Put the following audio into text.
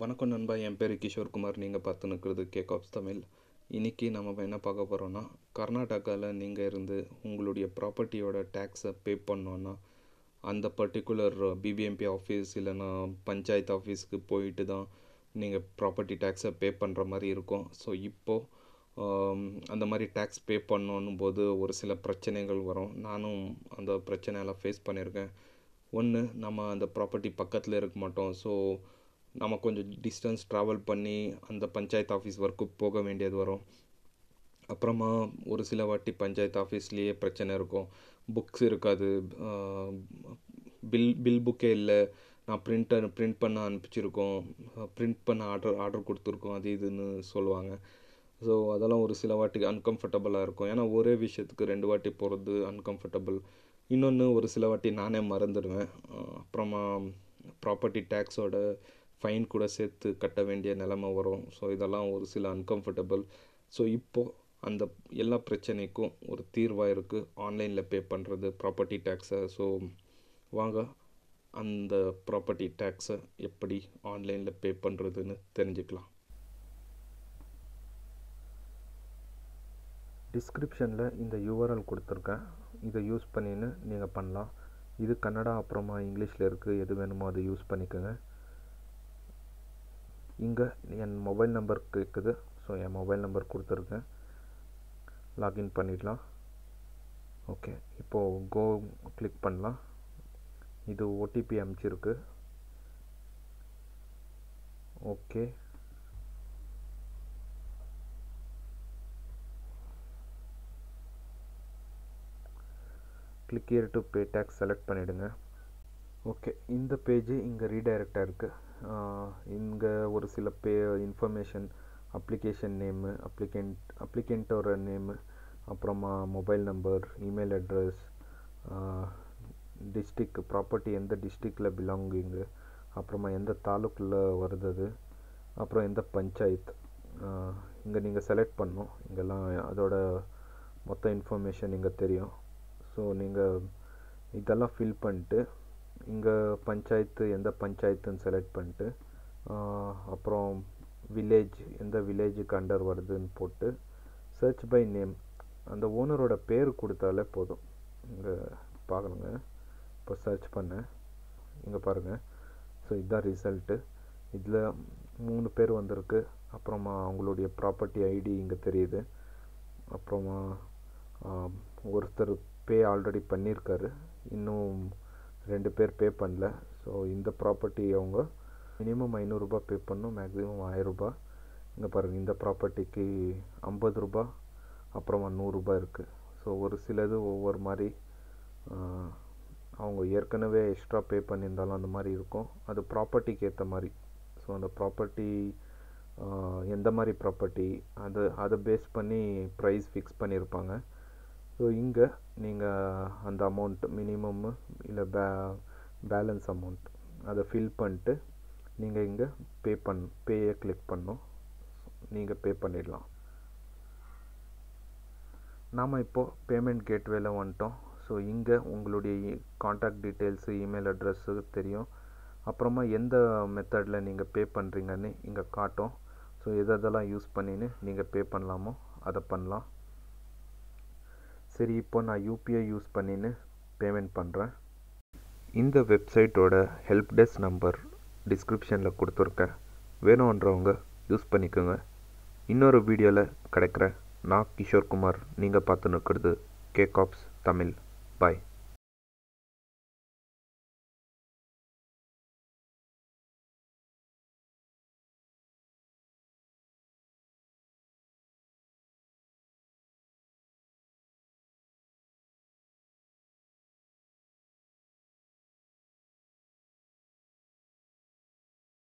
வணக்கம் நண்பா என் பேர் கிஷோர்குமார். நீங்கள் பார்த்து நிற்கிறது கேக் ஆஃப் தமிழ். இன்றைக்கி நம்ம என்ன பார்க்க போகிறோன்னா கர்நாடகாவில் நீங்கள் இருந்து உங்களுடைய ப்ராப்பர்ட்டியோட டேக்ஸை பே பண்ணோன்னா அந்த பர்டிகுலர் பிபிஎம்பி ஆஃபீஸ் இல்லைன்னா பஞ்சாயத்து ஆஃபீஸ்க்கு போயிட்டு தான் நீங்கள் ப்ராப்பர்ட்டி டேக்ஸை பே பண்ணுற மாதிரி இருக்கும். ஸோ இப்போது அந்த மாதிரி டேக்ஸ் பே பண்ணணும் போது ஒரு சில பிரச்சனைகள் வரும். நானும் அந்த பிரச்சனையெல்லாம் ஃபேஸ் பண்ணியிருக்கேன். ஒன்று நம்ம அந்த ப்ராப்பர்ட்டி பக்கத்தில் இருக்க மாட்டோம். ஸோ நம்ம கொஞ்சம் டிஸ்டன்ஸ் ட்ராவல் பண்ணி அந்த பஞ்சாயத்து ஆஃபீஸ் ஒர்க்கு போக வேண்டியது வரும். அப்புறமா ஒரு சில வாட்டி பஞ்சாயத்து ஆஃபீஸ்லேயே பிரச்சனை இருக்கும். புக்ஸ் இருக்காது. பில் பில் புக்கே இல்லை. நான் பிரிண்டர் பிரிண்ட் பண்ண அனுப்பிச்சிருக்கோம். பிரிண்ட் பண்ண ஆர்டர் ஆர்டர் கொடுத்துருக்கோம். அது இதுன்னு சொல்லுவாங்க. ஸோ அதெல்லாம் ஒரு சில வாட்டி அன்கம்ஃபர்டபுளாக இருக்கும். ஏன்னா ஒரே விஷயத்துக்கு ரெண்டு வாட்டி போகிறது அன்கம்ஃபர்டபுள் இன்னொன்று ஒரு சில வாட்டி நானே மறந்துடுவேன். அப்புறமா ப்ராப்பர்ட்டி டேக்ஸோட ஃபைன் கூட சேர்த்து கட்ட வேண்டிய நிலமை வரும். ஸோ இதெல்லாம் ஒரு சில அன்கம்ஃபர்டபுள் ஸோ இப்போது அந்த எல்லா பிரச்சனைக்கும் ஒரு தீர்வாக இருக்குது ஆன்லைனில் பே பண்ணுறது ப்ராப்பர்ட்டி டேக்ஸை ஸோ வாங்க அந்த ப்ராப்பர்ட்டி டேக்ஸை எப்படி ஆன்லைனில் பே பண்ணுறதுன்னு தெரிஞ்சுக்கலாம். டிஸ்கிரிப்ஷனில் இந்த யூஆர்எல் கொடுத்துருக்கேன். இதை யூஸ் பண்ணின்னு நீங்கள் பண்ணலாம். இது கன்னடா அப்புறமா இங்கிலீஷில் இருக்குது எது வேணுமோ அதை யூஸ் பண்ணிக்கோங்க. இங்கே என் மொபைல் நம்பர் கேட்குது ஸோ என் மொபைல் நம்பர் கொடுத்துருக்கேன் லாகின் பண்ணிடலாம். ஓகே இப்போது கோ கிளிக் பண்ணலாம். இது OTP அனுப்பிச்சிருக்கு okay click year to pay tax select பண்ணிவிடுங்க ஓகே இந்த பேஜ் இங்கே ரீடைரக்டாக இருக்குது இங்கே ஒரு சில pay information application name applicant அப்ளிகென்ட்டோட name அப்புறமா mobile number email address district property எந்த டிஸ்ட்ரிக்டில் பிலாங்கிங்கு அப்புறமா எந்த தாலுக்கில் வருது அது அப்புறம் எந்த பஞ்சாயத்து இங்கே நீங்கள் செலக்ட் பண்ணும். இங்கெல்லாம் அதோட மொத்த இன்ஃபர்மேஷன் இங்கே தெரியும். ஸோ நீங்கள் இதெல்லாம் ஃபில் பண்ணிட்டு இங்கே பஞ்சாயத்து எந்த பஞ்சாயத்துன்னு செலக்ட் பண்ணிட்டு அப்புறம் வில்லேஜ் எந்த வில்லேஜுக்கு அண்டர் வருதுன்னு போட்டு சர்ச் பை நேம் அந்த ஓனரோட பேர் கொடுத்தாலே போதும். இங்கே பார்க்கணுங்க இப்போ சர்ச் பண்ணேன் இங்கே பாருங்கள் ஸோ இதுதான் ரிசல்ட்டு இதில் மூணு பேர் வந்திருக்கு. அப்புறமா அவங்களுடைய ப்ராப்பர்ட்டி ஐடி இங்கே தெரியுது. அப்புறமா ஒருத்தர் பே ஆல்ரெடி பண்ணியிருக்காரு இன்னும் ரெண்டு பேர் பே பண்ணல. ஸோ இந்த ப்ராப்பர்ட்டி அவங்க மினிமம் ஐநூறுரூபா பே பண்ணணும் மேக்ஸிமம் ஆயிரரூபா இங்கே பாருங்கள் இந்த ப்ராப்பர்ட்டிக்கு ஐம்பது ரூபா அப்புறமா நூறுரூபா இருக்குது ஸோ ஒரு சிலது ஒவ்வொரு மாதிரி அவங்க ஏற்கனவே எக்ஸ்ட்ரா பே பண்ணியிருந்தாலும் அந்த மாதிரி இருக்கும். அது ப்ராப்பர்ட்டிக்கு ஏற்ற மாதிரி. ஸோ அந்த ப்ராப்பர்ட்டி எந்த மாதிரி ப்ராப்பர்ட்டி அது அதை பேஸ் பண்ணி ப்ரைஸ் ஃபிக்ஸ் பண்ணியிருப்பாங்க. ஸோ இங்கே நீங்கள் அந்த அமௌண்ட் மினிமம் இல்லை பே பேலன்ஸ் அமௌண்ட் அதை ஃபில் பண்ணிட்டு நீங்கள் இங்கே பே பண் பேயை கிளிக் பண்ணும் நீங்கள் பே பண்ணிடலாம். நாம் இப்போது பேமெண்ட் கேட்வேல வந்துட்டோம். ஸோ இங்கே உங்களுடைய காண்டாக்ட் டீட்டெயில்ஸு இமெயில் அட்ரஸ்ஸு தெரியும். அப்புறமா எந்த மெத்தடில் நீங்கள் பே பண்ணுறீங்கன்னு இங்கே காட்டும். ஸோ எது எதெல்லாம் யூஸ் பண்ணின்னு நீங்கள் பே பண்ணலாமோ அதை பண்ணலாம். சரி இப்போ நான் யூபிஐ யூஸ் பண்ணின்னு பேமெண்ட் பண்ணுறேன் இந்த வெப்சைட்டோட ஹெல்ப் டெஸ்க் நம்பர் டிஸ்கிரிப்ஷனில் கொடுத்துருக்கேன். வேணுன்றவங்க யூஸ் பண்ணிக்கோங்க. இன்னொரு வீடியோவில் கிடைக்கிறேன் நான் கிஷோர் குமார் நீங்கள் பார்த்துன்னு இருக்கிறது கேக் ஆப்ஸ் தமிழ். பாய்